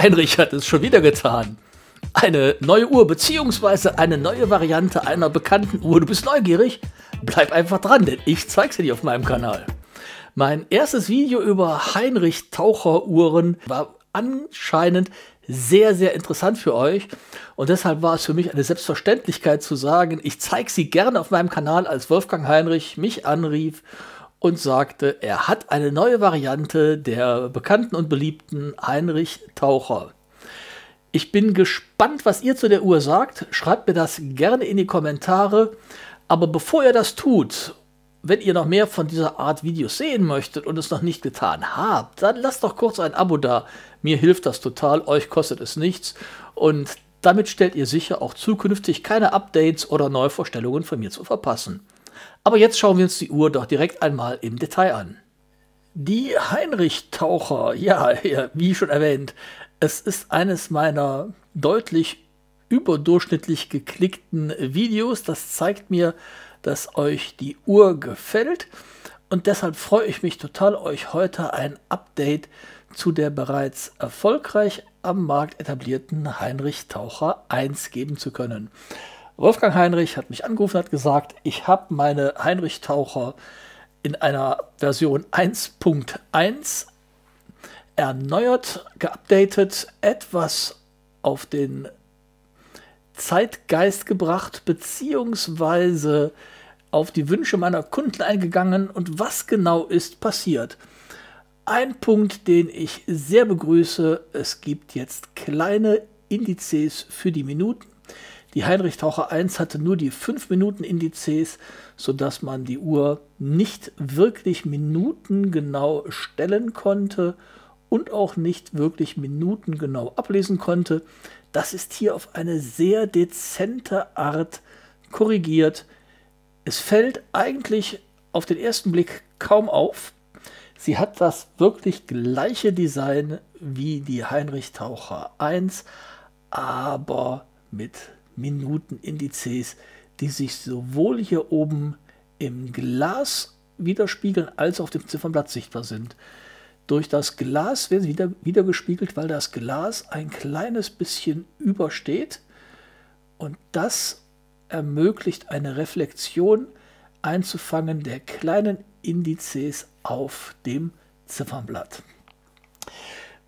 Heinrich hat es schon wieder getan. Eine neue Uhr beziehungsweise eine neue Variante einer bekannten Uhr. Du bist neugierig? Bleib einfach dran, denn ich zeig's dir auf meinem Kanal. Mein erstes Video über Heinrich Taucher Uhren war anscheinend sehr, sehr interessant für euch. Und deshalb war es für mich eine Selbstverständlichkeit zu sagen, ich zeige sie gerne auf meinem Kanal, als Wolfgang Heinrich mich anrief und sagte, er hat eine neue Variante der bekannten und beliebten Heinrich Taucher. Ich bin gespannt, was ihr zu der Uhr sagt. Schreibt mir das gerne in die Kommentare. Aber bevor ihr das tut, wenn ihr noch mehr von dieser Art Videos sehen möchtet und es noch nicht getan habt, dann lasst doch kurz ein Abo da. Mir hilft das total, euch kostet es nichts und damit stellt ihr sicher, auch zukünftig keine Updates oder Neuvorstellungen von mir zu verpassen. Aber jetzt schauen wir uns die Uhr doch direkt einmal im Detail an. Die Heinrich-Taucher, ja, ja, wie schon erwähnt, es ist eines meiner deutlich überdurchschnittlich geklickten Videos. Das zeigt mir, dass euch die Uhr gefällt. Und deshalb freue ich mich total, euch heute ein Update zu der bereits erfolgreich am Markt etablierten Heinrich Taucher 1 geben zu können. Wolfgang Heinrich hat mich angerufen und hat gesagt, ich habe meine Heinrich Taucher in einer Version 1.1 erneuert, geupdatet, etwas auf den Zeitgeist gebracht, beziehungsweise auf die Wünsche meiner Kunden eingegangen und was genau ist passiert. Ein Punkt, den ich sehr begrüße, es gibt jetzt kleine Indizes für die Minuten. Die Heinrich Taucher 1 hatte nur die 5 Minuten Indizes, sodass man die Uhr nicht wirklich minutengenau stellen konnte und auch nicht wirklich minutengenau ablesen konnte. Das ist hier auf eine sehr dezente Art korrigiert. Es fällt eigentlich auf den ersten Blick kaum auf. Sie hat das wirklich gleiche Design wie die Heinrich Taucher 1, aber mit Minutenindizes, die sich sowohl hier oben im Glas widerspiegeln als auf dem Ziffernblatt sichtbar sind. Durch das Glas werden sie wieder, wieder gespiegelt, weil das Glas ein kleines bisschen übersteht und das ermöglicht eine Reflexion einzufangen der kleinen Indizes auf dem Ziffernblatt.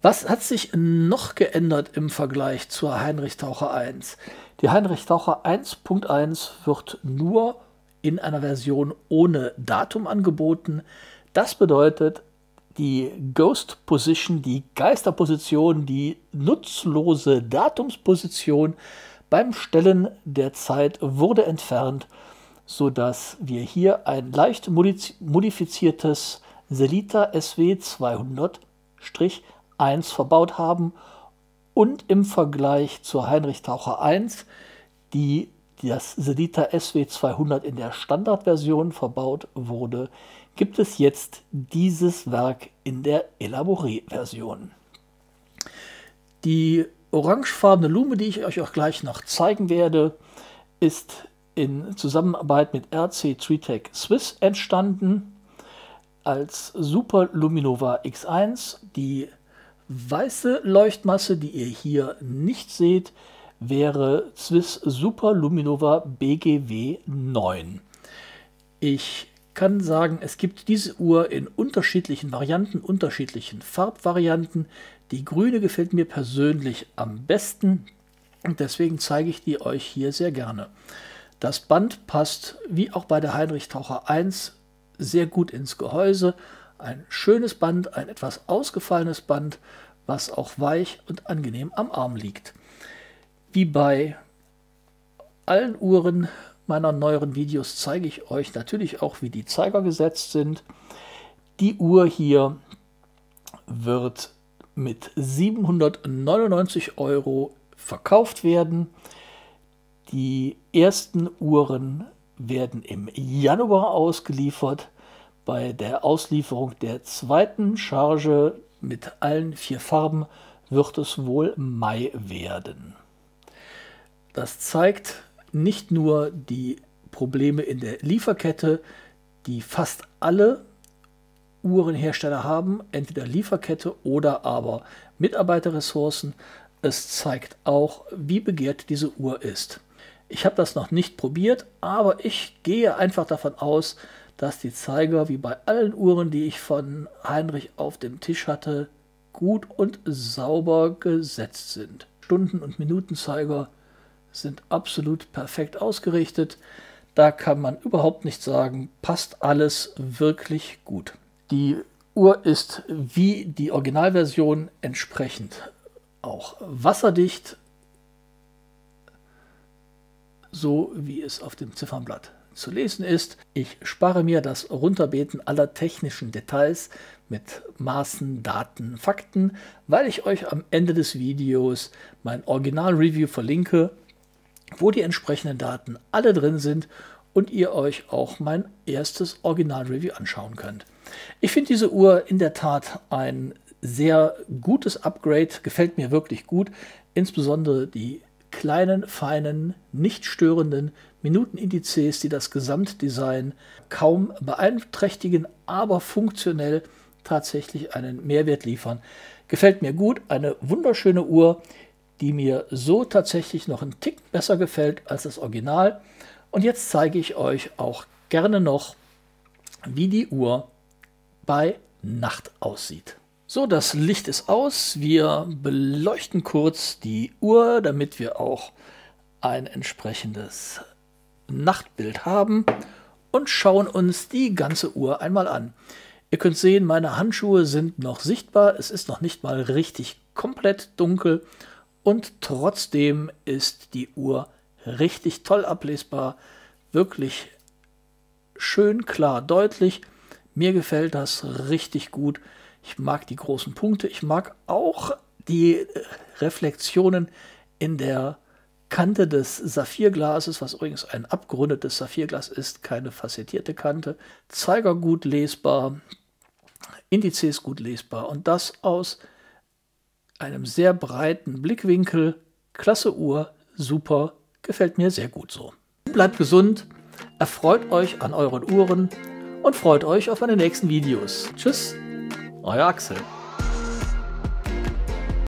Was hat sich noch geändert im Vergleich zur Heinrich Taucher 1? Die Heinrich Taucher 1.1 wird nur in einer Version ohne Datum angeboten. Das bedeutet, die Ghost Position, die Geisterposition, die nutzlose Datumsposition beim Stellen der Zeit wurde entfernt, sodass wir hier ein leicht modifiziertes Selita SW 200-1 verbaut haben und im Vergleich zur Heinrich Taucher 1, die das Selita SW 200 in der Standardversion verbaut wurde, gibt es jetzt dieses Werk in der Elaboré-Version. Die orangefarbene Lume, die ich euch auch gleich noch zeigen werde, ist in Zusammenarbeit mit RC Tritech Swiss entstanden als Super Luminova X1. Die weiße Leuchtmasse, die ihr hier nicht seht, wäre Swiss Super Luminova BGW 9. Ich kann sagen, es gibt diese Uhr in unterschiedlichen Varianten, unterschiedlichen Farbvarianten. Die grüne gefällt mir persönlich am besten und deswegen zeige ich die euch hier sehr gerne. Das Band passt wie auch bei der Heinrich Taucher 1 sehr gut ins Gehäuse. Ein schönes Band, ein etwas ausgefallenes Band, was auch weich und angenehm am Arm liegt. Wie bei allen Uhren meiner neueren Videos zeige ich euch natürlich auch, wie die Zeiger gesetzt sind. Die Uhr hier wird mit 799 Euro verkauft werden. Die ersten Uhren werden im Januar ausgeliefert. Bei der Auslieferung der zweiten Charge mit allen vier Farben wird es wohl Mai werden. Das zeigt, nicht nur die Probleme in der Lieferkette, die fast alle Uhrenhersteller haben, entweder Lieferkette oder aber Mitarbeiterressourcen. Es zeigt auch, wie begehrt diese Uhr ist. Ich habe das noch nicht probiert, aber ich gehe einfach davon aus, dass die Zeiger wie bei allen Uhren, die ich von Heinrich auf dem Tisch hatte, gut und sauber gesetzt sind. Stunden- und Minutenzeiger sind absolut perfekt ausgerichtet. Da kann man überhaupt nicht sagen, passt alles wirklich gut. Die Uhr ist wie die Originalversion entsprechend auch wasserdicht, so wie es auf dem Ziffernblatt zu lesen ist. Ich spare mir das Runterbeten aller technischen Details mit Maßen, Daten, Fakten, weil ich euch am Ende des Videos mein Original-Review verlinke, wo die entsprechenden Daten alle drin sind und ihr euch auch mein erstes Original-Review anschauen könnt. Ich finde diese Uhr in der Tat ein sehr gutes Upgrade, gefällt mir wirklich gut, insbesondere die kleinen, feinen, nicht störenden Minutenindizes, die das Gesamtdesign kaum beeinträchtigen, aber funktionell tatsächlich einen Mehrwert liefern. Gefällt mir gut, eine wunderschöne Uhr, die mir so tatsächlich noch einen Tick besser gefällt als das Original. Und jetzt zeige ich euch auch gerne noch, wie die Uhr bei Nacht aussieht. So, das Licht ist aus. Wir beleuchten kurz die Uhr, damit wir auch ein entsprechendes Nachtbild haben und schauen uns die ganze Uhr einmal an. Ihr könnt sehen, meine Handschuhe sind noch sichtbar. Es ist noch nicht mal richtig komplett dunkel und trotzdem ist die Uhr richtig toll ablesbar. Wirklich schön, klar, deutlich. Mir gefällt das richtig gut. Ich mag die großen Punkte. Ich mag auch die Reflexionen in der Kante des Saphirglases, was übrigens ein abgerundetes Saphirglas ist, keine facettierte Kante. Zeiger gut lesbar, Indizes gut lesbar und das aus einem sehr breiten Blickwinkel. Klasse Uhr, super, gefällt mir sehr gut so. Bleibt gesund, erfreut euch an euren Uhren und freut euch auf meine nächsten Videos. Tschüss, Ajax'ı.